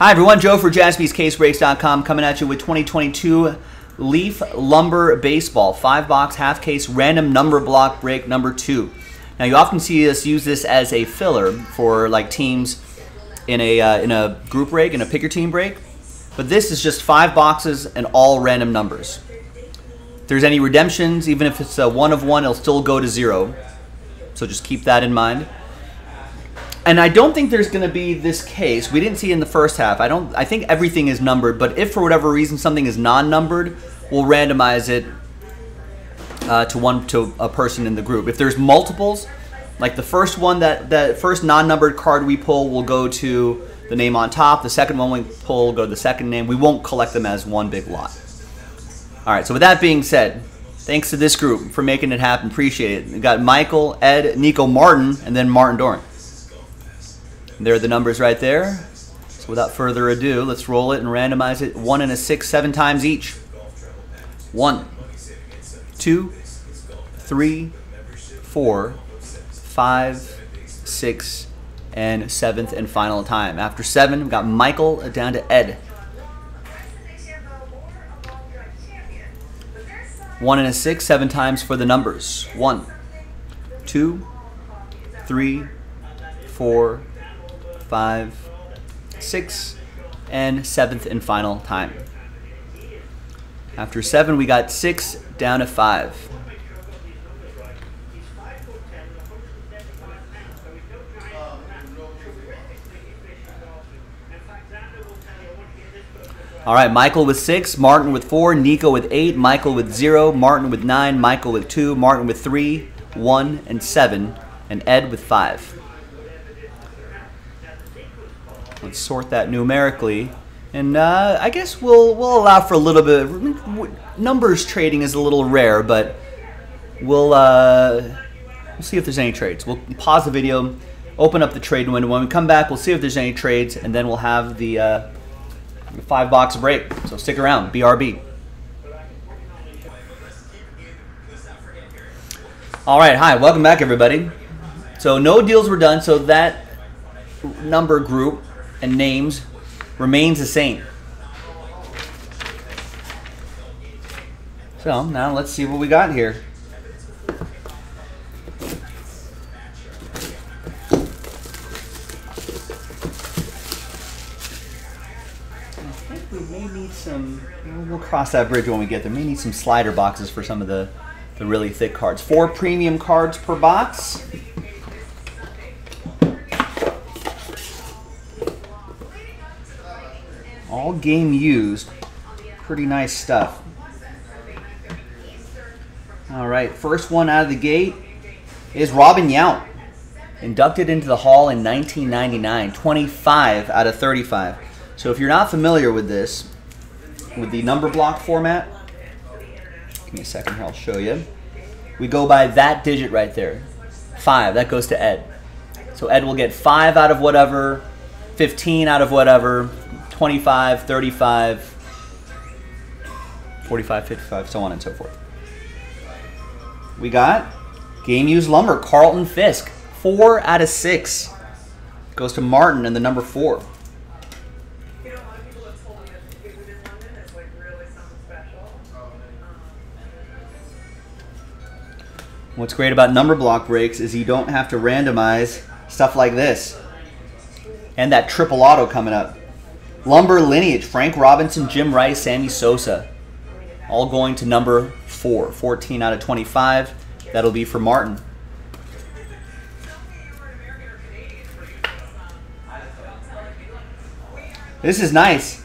Hi everyone, Joe for jaspyscasebreaks.com coming at you with 2022 Leaf Lumber Baseball 5 box half case random number block break number 2. Now you often see us use this as a filler for like teams in a uh, in a group break, in a pick your team break. But this is just 5 boxes and all random numbers. If there's any redemptions, even if it's a 1 of 1, it'll still go to 0. So just keep that in mind and I don't think there's going to be this case. We didn't see in the first half. I don't. I think everything is numbered, but if for whatever reason something is non-numbered, we'll randomize it uh, to one to a person in the group. If there's multiples, like the first one that that first non-numbered card we pull will go to the name on top. The second one we pull will go to the second name. We won't collect them as one big lot. All right. So with that being said, thanks to this group for making it happen. Appreciate it. We got Michael, Ed, Nico, Martin, and then Martin Doran. There are the numbers right there. So without further ado, let's roll it and randomize it. One and a six, seven times each. One, two, three, four, five, six, and seventh and final time. After seven, we've got Michael down to Ed. One and a six, seven times for the numbers. One, two, three, four, five, six, and seventh and final time. After seven, we got six down to five. All right, Michael with six, Martin with four, Nico with eight, Michael with zero, Martin with nine, Michael with two, Martin with three, one, and seven, and Ed with five. Let's sort that numerically. And uh, I guess we'll we'll allow for a little bit. numbers trading is a little rare, but we'll uh, we'll see if there's any trades. We'll pause the video, open up the trade window. When we come back, we'll see if there's any trades, and then we'll have the uh, five box break. So stick around. BRB. All right, hi, welcome back, everybody. So no deals were done. So that number group and names remains the same. So now let's see what we got here. We'll cross that bridge when we get there. We may need some slider boxes for some of the, the really thick cards. Four premium cards per box. Game used. Pretty nice stuff. All right, first one out of the gate is Robin Yount. Inducted into the Hall in 1999, 25 out of 35. So if you're not familiar with this, with the number block format, give me a second here, I'll show you. We go by that digit right there, five. That goes to Ed. So Ed will get five out of whatever, 15 out of whatever, 25, 35, 45, 55, so on and so forth. We got Game Used Lumber, Carlton Fisk. Four out of six. Goes to Martin and the number four. What's great about number block breaks is you don't have to randomize stuff like this. And that triple auto coming up. Lumber lineage, Frank Robinson, Jim Rice, Sammy Sosa. All going to number four, 14 out of 25. That'll be for Martin. This is nice.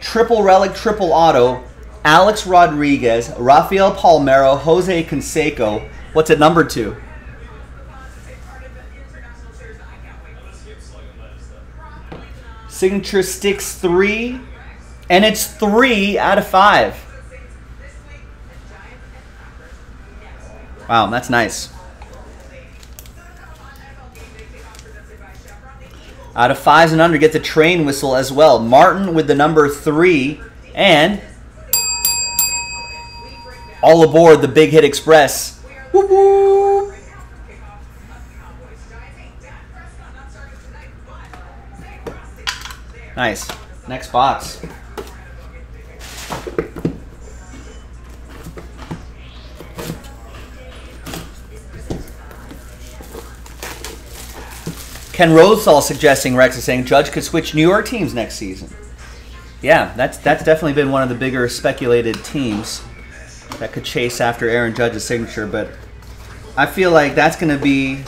Triple relic, triple auto. Alex Rodriguez, Rafael Palmeiro, Jose Canseco. What's it number two? Signature sticks three, and it's three out of five. Wow, that's nice. Out of fives and under, get the train whistle as well. Martin with the number three, and all aboard the Big Hit Express. Woo -woo. Nice. Next box. Ken Rosenthal suggesting Rex is saying Judge could switch New York teams next season. Yeah, that's that's definitely been one of the bigger speculated teams that could chase after Aaron Judge's signature, but I feel like that's going to be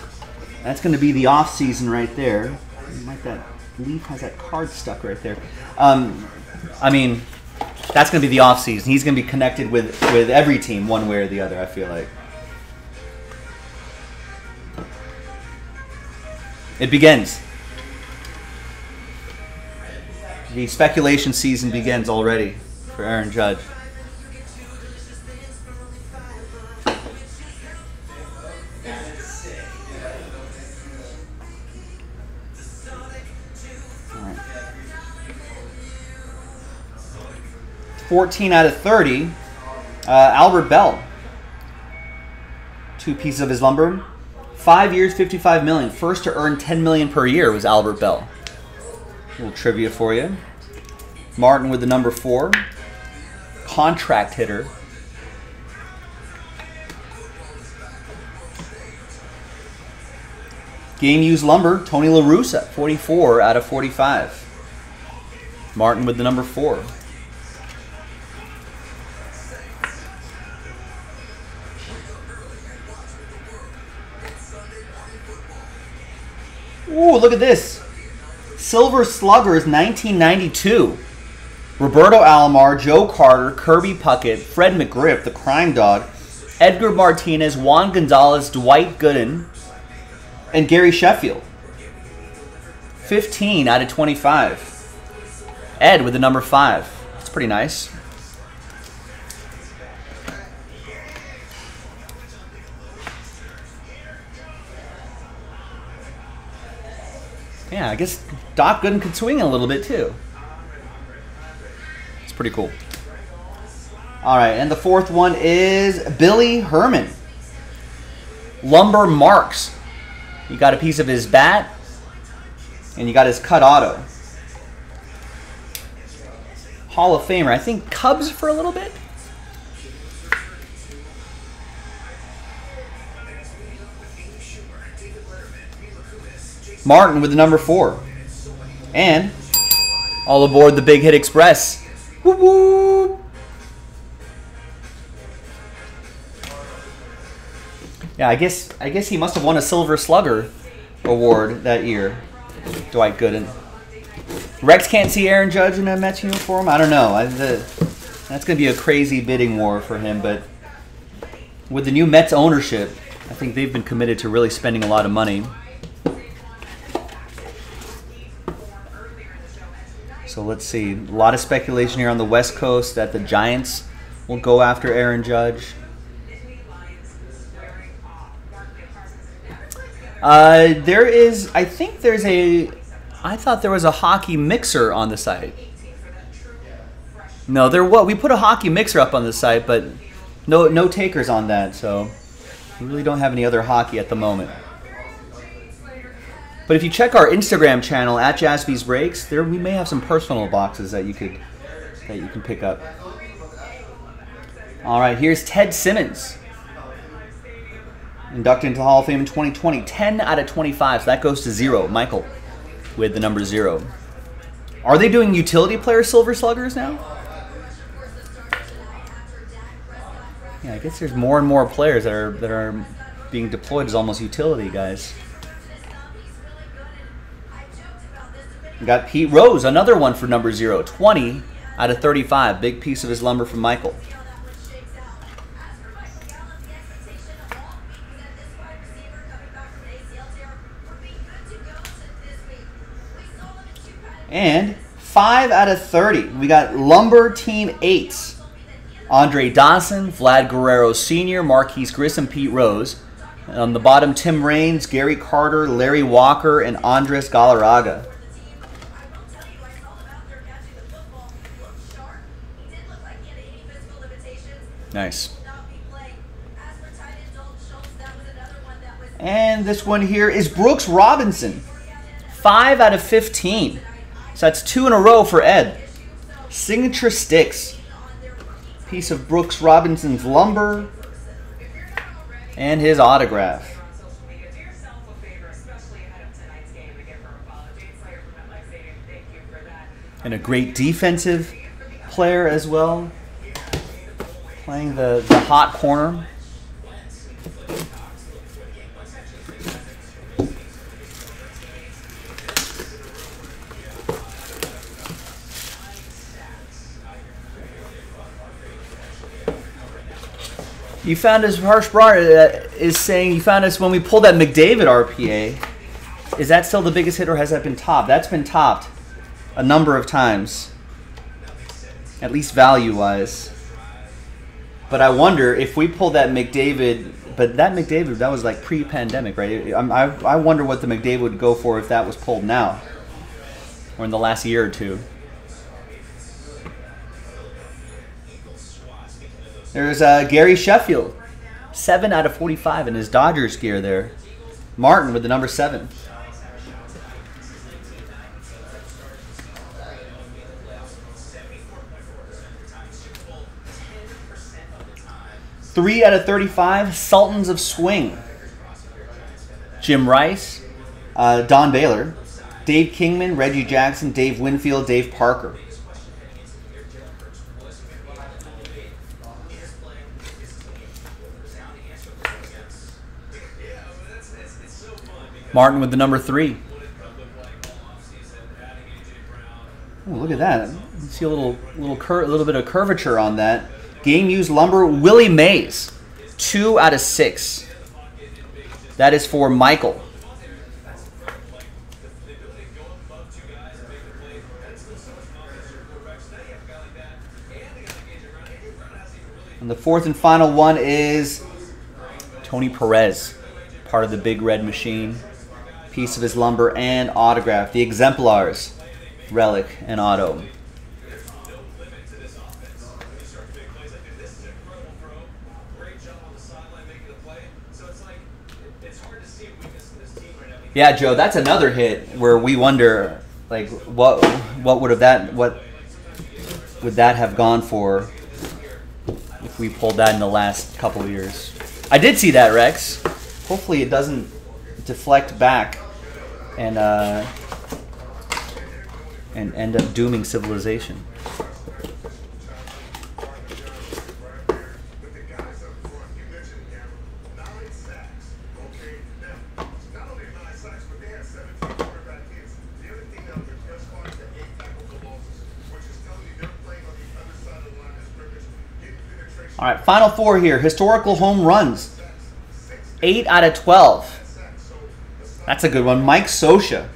that's to be the off season right there. Like that leaf has that card stuck right there. Um, I mean, that's going to be the off season. He's going to be connected with with every team one way or the other. I feel like. It begins. The speculation season begins already for Aaron Judge. 14 out of 30. Uh, Albert Belle, Two pieces of his lumber. Five years, 55 million. First to earn 10 million per year was Albert Belle. A little trivia for you. Martin with the number four. Contract hitter. Game used lumber, Tony La Russa, 44 out of 45. Martin with the number four. Ooh, look at this. Silver Sluggers 1992. Roberto Alomar, Joe Carter, Kirby Puckett, Fred McGriff, the Crime Dog, Edgar Martinez, Juan Gonzalez, Dwight Gooden, and Gary Sheffield. 15 out of 25. Ed with the number 5. That's pretty nice. Yeah, I guess Doc Gooden could swing a little bit too. It's pretty cool. All right, and the fourth one is Billy Herman. Lumber Marks. You got a piece of his bat, and you got his cut auto. Hall of Famer. I think Cubs for a little bit. Martin with the number four. And all aboard the Big Hit Express. Yeah, I guess I guess he must have won a Silver Slugger award that year. Dwight Gooden. Rex can't see Aaron Judge in a Mets uniform. I don't know. I, the, that's going to be a crazy bidding war for him. But with the new Mets ownership, I think they've been committed to really spending a lot of money. So let's see. A lot of speculation here on the West Coast that the Giants will go after Aaron Judge. Uh, there is, I think there's a, I thought there was a hockey mixer on the site. No, there what we put a hockey mixer up on the site, but no no takers on that. So we really don't have any other hockey at the moment. But if you check our Instagram channel at Jaspy's Breaks, there we may have some personal boxes that you could that you can pick up. All right, here's Ted Simmons. Inducted into Hall of Fame in 2020. 10 out of 25. So that goes to zero. Michael with the number zero. Are they doing utility player silver sluggers now? Yeah, I guess there's more and more players that are that are being deployed as almost utility guys. Got Pete Rose, another one for number zero. 20 out of 35. Big piece of his lumber from Michael. And 5 out of 30. We got Lumber Team 8. Andre Dawson, Vlad Guerrero Sr., Marquis Grissom, Pete Rose. And on the bottom, Tim Raines, Gary Carter, Larry Walker, and Andres Galarraga. Nice. And this one here is Brooks Robinson. 5 out of 15. So that's two in a row for Ed. Signature sticks. Piece of Brooks Robinson's lumber. And his autograph. And a great defensive player as well. Playing the, the hot corner. You found us, Harsh Brar uh, is saying you found us when we pulled that McDavid RPA. Is that still the biggest hit or has that been topped? That's been topped a number of times, at least value wise. But I wonder if we pull that McDavid, but that McDavid, that was like pre pandemic, right? I, I wonder what the McDavid would go for if that was pulled now or in the last year or two. There's uh, Gary Sheffield, 7 out of 45 in his Dodgers gear there. Martin with the number 7. Three out of 35, Sultans of Swing. Jim Rice, uh, Don Baylor, Dave Kingman, Reggie Jackson, Dave Winfield, Dave Parker. Martin with the number three. Oh, look at that! see a little, little, cur- a little bit of curvature on that. Game used lumber. Willie Mays, two out of six. That is for Michael. And the fourth and final one is Tony Perez, part of the Big Red Machine piece of his lumber and autograph. The exemplars, relic and auto. Yeah, Joe, that's another hit where we wonder, like, what what would have that what would that have gone for if we pulled that in the last couple of years? I did see that, Rex. Hopefully, it doesn't deflect back and uh, and end up dooming civilization. All right, final four here. Historical home runs. 8 out of 12. That's a good one. Mike Scioscia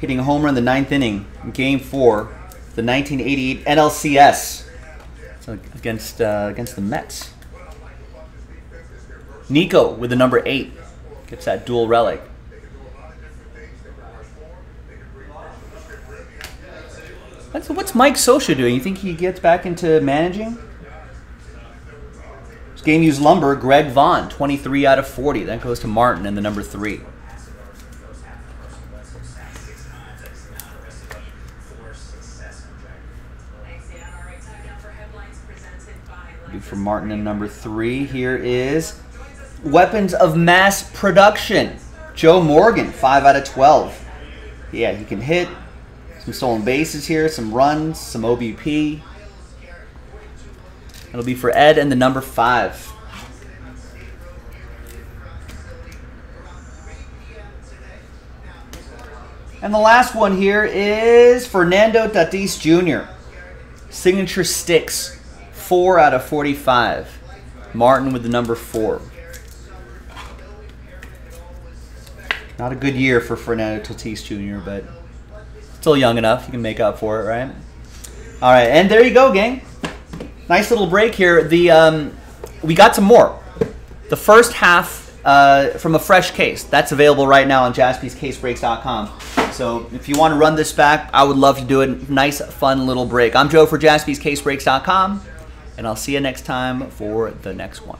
hitting a home run in the ninth inning, game four, the 1988 NLCS against uh, against the Mets. Nico with the number eight gets that dual relic. What's Mike Scioscia doing? You think he gets back into managing? Game used lumber. Greg Vaughn, 23 out of 40. That goes to Martin in the number three. for Martin in number three. Here is Weapons of Mass Production. Joe Morgan, 5 out of 12. Yeah, he can hit. Some stolen bases here, some runs, some OBP. It'll be for Ed and the number 5. And the last one here is Fernando Tatis Jr. Signature Sticks. 4 out of 45. Martin with the number 4. Not a good year for Fernando Tatis Jr., but still young enough. You can make up for it, right? All right, and there you go, gang. Nice little break here. The um, we got some more. The first half uh, from a fresh case that's available right now on JaspysCaseBreaks.com. So if you want to run this back, I would love to do it. Nice, fun little break. I'm Joe for JaspysCaseBreaks.com and I'll see you next time for the next one.